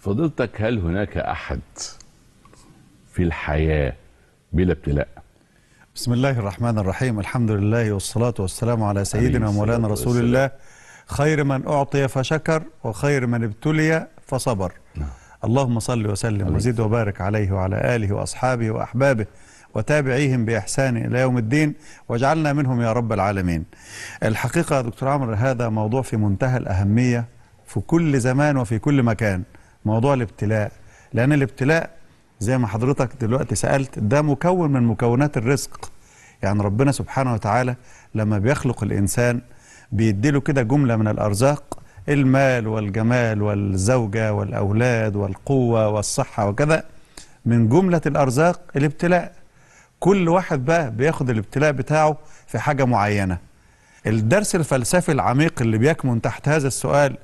فضيلتك هل هناك أحد في الحياة بلا ابتلاء؟ بسم الله الرحمن الرحيم. الحمد لله والصلاة والسلام على سيدنا مولانا رسول والسلام. الله. خير من أعطي فشكر وخير من ابتلي فصبر. اللهم صل وسلم وزد وبارك عليه وعلى آله وأصحابه وأحبابه وتابعيهم بإحسان إلى يوم الدين. واجعلنا منهم يا رب العالمين. الحقيقة يا دكتور عمرو هذا موضوع في منتهى الأهمية في كل زمان وفي كل مكان. موضوع الابتلاء. لأن الابتلاء زي ما حضرتك دلوقتي سألت ده مكون من مكونات الرزق. يعني ربنا سبحانه وتعالى لما بيخلق الإنسان بيديله كده جملة من الأرزاق المال والجمال والزوجة والأولاد والقوة والصحة وكذا. من جملة الأرزاق الابتلاء. كل واحد بقى بياخد الابتلاء بتاعه في حاجة معينة. الدرس الفلسفي العميق اللي بيكمن تحت هذا السؤال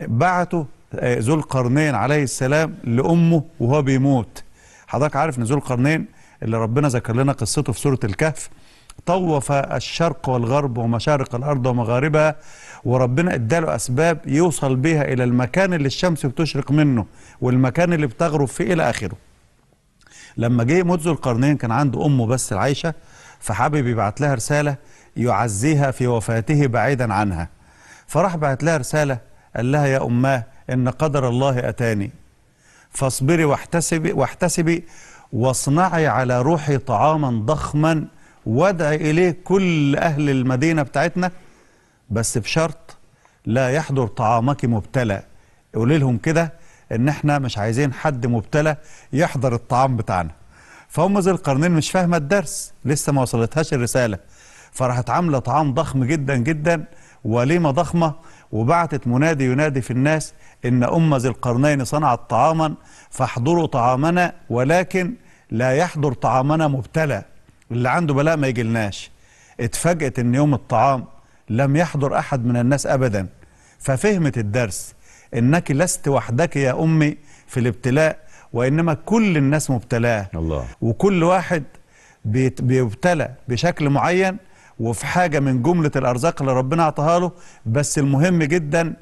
بعته ذو القرنين عليه السلام لأمه وهو بيموت. حضرتك عارف إن ذو القرنين اللي ربنا ذكر لنا قصته في سورة الكهف طوف الشرق والغرب ومشارق الأرض ومغاربها وربنا اداله أسباب يوصل بها إلى المكان اللي الشمس بتشرق منه والمكان اللي بتغرب فيه إلى آخره. لما جه يموت ذو القرنين كان عنده أمه بس العايشة فحابب يبعت لها رسالة يعزيها في وفاته بعيدا عنها. فراح بعت لها رسالة قال لها يا أماه إن قدر الله أتاني. فاصبري واحتسبي واحتسبي واصنعي على روحي طعاما ضخما وادعي إليه كل أهل المدينة بتاعتنا. بس بشرط لا يحضر طعامك مبتلى. قولي لهم كده إن إحنا مش عايزين حد مبتلى يحضر الطعام بتاعنا. فهم ذي القرنين مش فاهمة الدرس لسه ما وصلتهاش الرسالة. فراحت عاملة طعام ضخم جدا جدا وليمة ضخمة وبعتت منادي ينادي في الناس إن أم ذي القرنين صنعت طعاما فاحضروا طعامنا ولكن لا يحضر طعامنا مبتلى. اللي عنده بلاء ما يجيلناش. اتفاجئت إن يوم الطعام لم يحضر أحد من الناس ابدا. ففهمت الدرس إنك لست وحدك يا أمي في الابتلاء وإنما كل الناس مبتلاه. الله. وكل واحد بيبتلى بشكل معين وفي حاجة من جملة الأرزاق اللي ربنا أعطاها له بس المهم جدا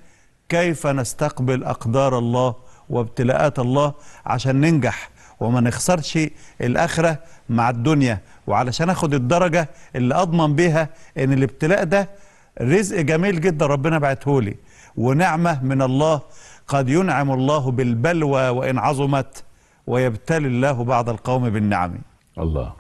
كيف نستقبل أقدار الله وابتلاءات الله عشان ننجح وما نخسرش الآخرة مع الدنيا. وعلشان آخد الدرجة اللي أضمن بيها إن الابتلاء ده رزق جميل جدا ربنا بعته لي. ونعمة من الله قد ينعم الله بالبلوى وإن عظمت ويبتلي الله بعض القوم بالنعم. الله.